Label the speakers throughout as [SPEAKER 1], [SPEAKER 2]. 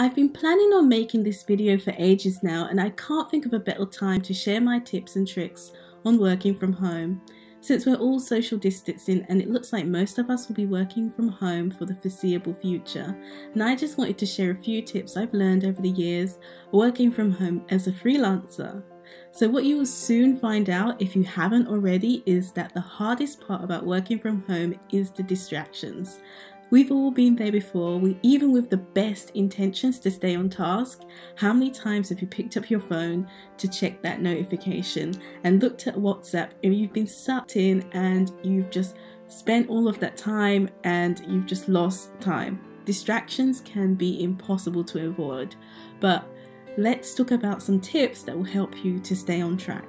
[SPEAKER 1] I've been planning on making this video for ages now and I can't think of a better time to share my tips and tricks on working from home. Since we're all social distancing and it looks like most of us will be working from home for the foreseeable future, and I just wanted to share a few tips I've learned over the years working from home as a freelancer. So, what you will soon find out if you haven't already is that the hardest part about working from home is the distractions. We've all been there before, we, even with the best intentions to stay on task. How many times have you picked up your phone to check that notification and looked at WhatsApp and you've been sucked in and you've just spent all of that time and you've just lost time? Distractions can be impossible to avoid, but let's talk about some tips that will help you to stay on track.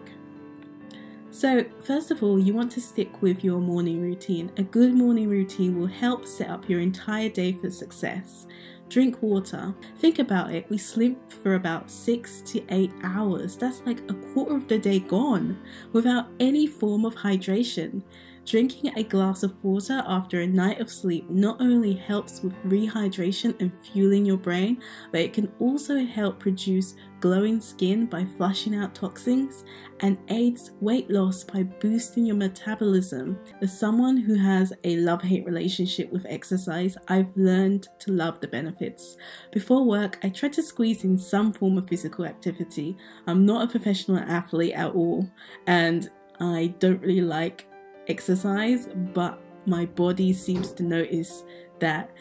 [SPEAKER 1] So, first of all, you want to stick with your morning routine. A good morning routine will help set up your entire day for success. Drink water. Think about it, we sleep for about six to eight hours. That's like a quarter of the day gone without any form of hydration. Drinking a glass of water after a night of sleep not only helps with rehydration and fueling your brain, but it can also help produce glowing skin by flushing out toxins and aids weight loss by boosting your metabolism. As someone who has a love hate relationship with exercise, I've learned to love the benefits. Before work, I try to squeeze in some form of physical activity. I'm not a professional athlete at all, and I don't really like exercise, but my body seems to notice that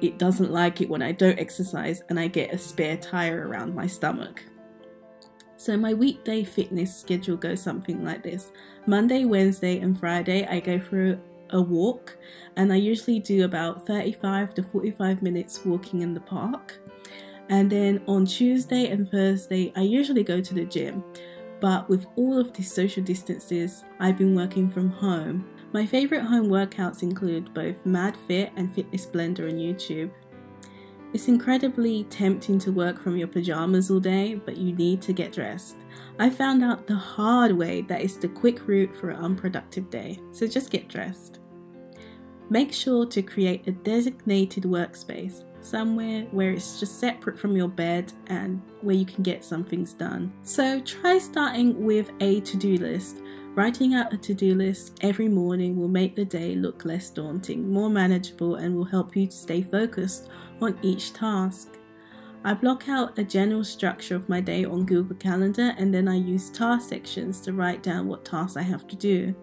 [SPEAKER 1] it doesn't like it when I don't exercise and I get a spare tire around my stomach. So my weekday fitness schedule goes something like this. Monday, Wednesday and Friday I go for a walk and I usually do about 35 to 45 minutes walking in the park. And then on Tuesday and Thursday I usually go to the gym. But with all of these social distances, I've been working from home. My favourite home workouts include both MadFit and Fitness Blender on YouTube. It's incredibly tempting to work from your pajamas all day, but you need to get dressed. I found out the hard way that it's the quick route for an unproductive day, so just get dressed. Make sure to create a designated workspace somewhere where it's just separate from your bed and where you can get some things done. So try starting with a to do list. Writing out a to do list every morning will make the day look less daunting, more manageable, and will help you to stay focused on each task. I block out a general structure of my day on Google Calendar and then I use task sections to write down what tasks I have to do.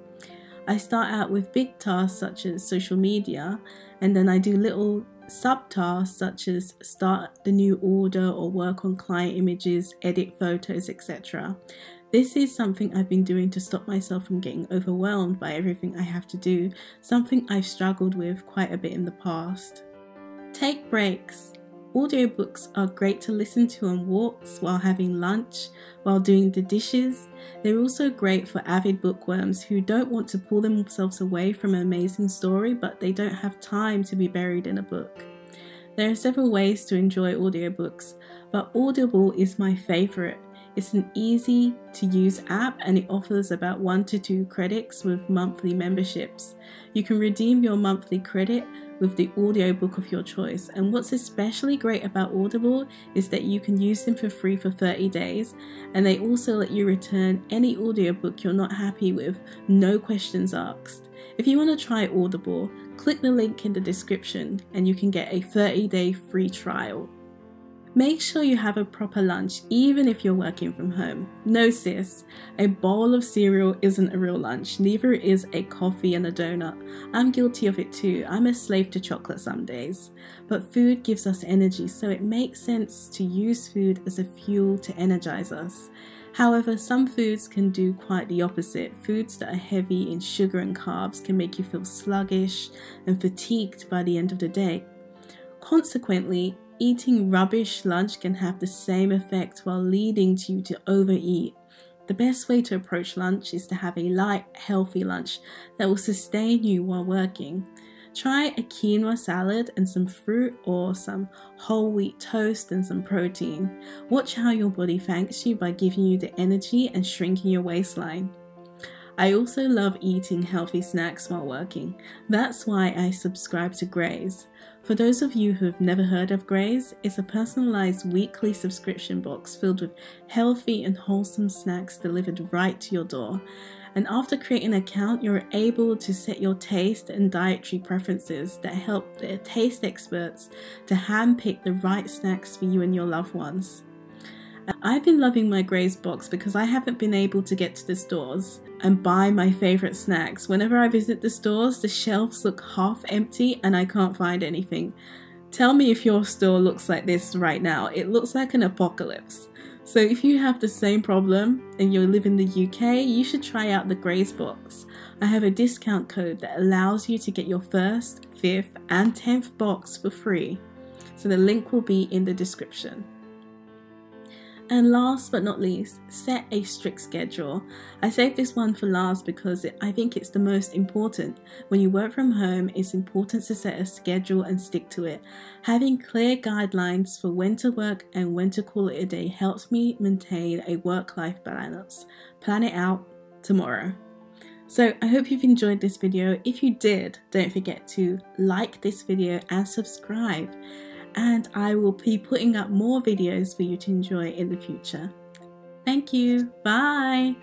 [SPEAKER 1] I start out with big tasks such as social media and then I do little subtasks such as start the new order or work on client images, edit photos, etc. This is something I've been doing to stop myself from getting overwhelmed by everything I have to do, something I've struggled with quite a bit in the past. Take breaks. Audiobooks are great to listen to on walks, while having lunch, while doing the dishes. They're also great for avid bookworms who don't want to pull themselves away from an amazing story but they don't have time to be buried in a book. There are several ways to enjoy audiobooks, but Audible is my favorite. It's an easy to use app and it offers about 1 to 2 credits with monthly memberships. You can redeem your monthly credit with the audiobook of your choice. And what's especially great about Audible is that you can use them for free for 30 days, and they also let you return any audiobook you're not happy with, no questions asked. If you want to try Audible, click the link in the description and you can get a 30 day free trial. Make sure you have a proper lunch even if you're working from home. No sis, a bowl of cereal isn't a real lunch, neither is a coffee and a donut. I'm guilty of it too. I'm a slave to chocolate some days. But food gives us energy, so it makes sense to use food as a fuel to energize us. However, some foods can do quite the opposite. Foods that are heavy in sugar and carbs can make you feel sluggish and fatigued by the end of the day. Consequently, Eating rubbish lunch can have the same effect while leading to you to overeat. The best way to approach lunch is to have a light, healthy lunch that will sustain you while working. Try a quinoa salad and some fruit or some whole wheat toast and some protein. Watch how your body thanks you by giving you the energy and shrinking your waistline. I also love eating healthy snacks while working. That's why I subscribe to Graze. For those of you who have never heard of Graze, it's a personalized weekly subscription box filled with healthy and wholesome snacks delivered right to your door. And after creating an account, you're able to set your taste and dietary preferences that help the taste experts to handpick the right snacks for you and your loved ones. I've been loving my Graze box because I haven't been able to get to the stores and buy my favorite snacks. Whenever I visit the stores, the shelves look half empty and I can't find anything. Tell me if your store looks like this right now. It looks like an apocalypse. So if you have the same problem and you live in the UK, you should try out the Graze box. I have a discount code that allows you to get your first, fifth, and tenth box for free. So the link will be in the description. And last but not least, set a strict schedule. I saved this one for last because it, I think it's the most important. When you work from home, it's important to set a schedule and stick to it. Having clear guidelines for when to work and when to call it a day helps me maintain a work life balance. Plan it out tomorrow. So I hope you've enjoyed this video. If you did, don't forget to like this video and subscribe and I will be putting up more videos for you to enjoy in the future. Thank you. Bye.